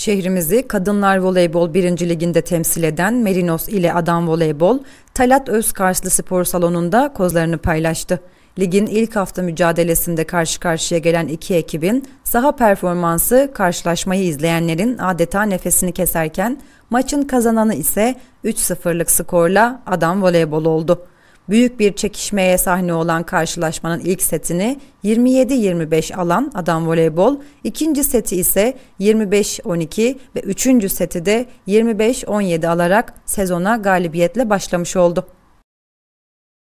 Şehrimizi Kadınlar Voleybol 1. Liginde temsil eden Merinos ile Adam Voleybol, Talat Özkarslı Spor Salonu'nda kozlarını paylaştı. Ligin ilk hafta mücadelesinde karşı karşıya gelen iki ekibin saha performansı karşılaşmayı izleyenlerin adeta nefesini keserken maçın kazananı ise 3-0'lık skorla Adam Voleybol oldu. Büyük bir çekişmeye sahne olan karşılaşmanın ilk setini 27-25 alan Adam Voleybol, ikinci seti ise 25-12 ve üçüncü seti de 25-17 alarak sezona galibiyetle başlamış oldu.